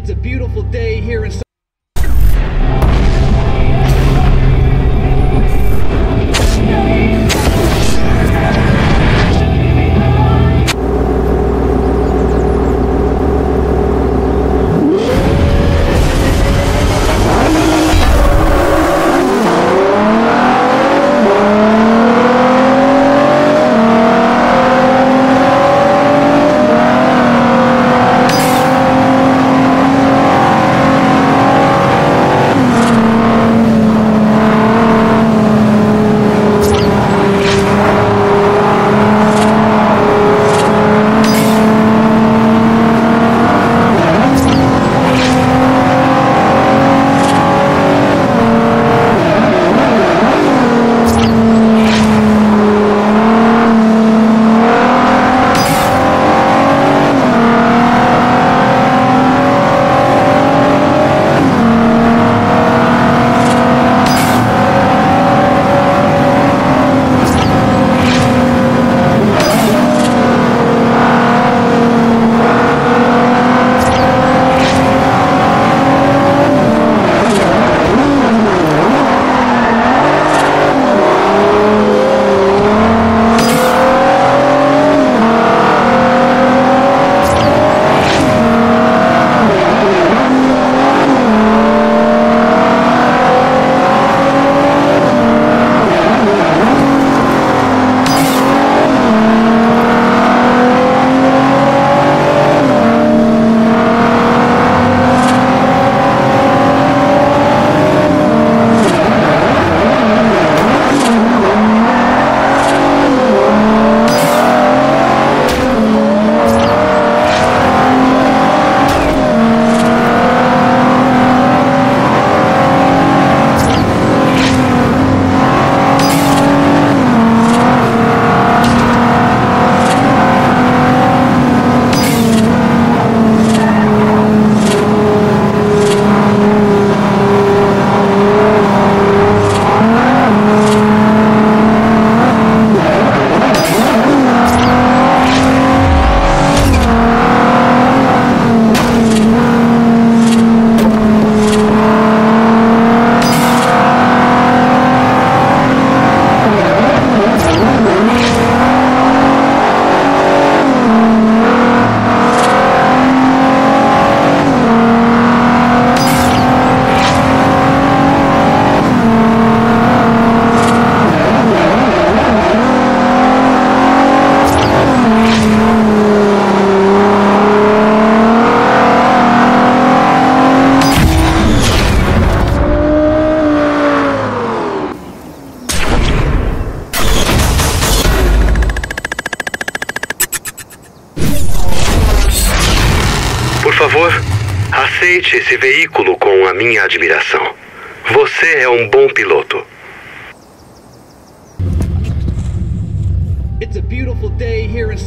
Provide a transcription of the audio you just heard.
It's a beautiful day here in Por favor, aceite esse veículo com a minha admiração. Você é um bom piloto. It's a beautiful day here in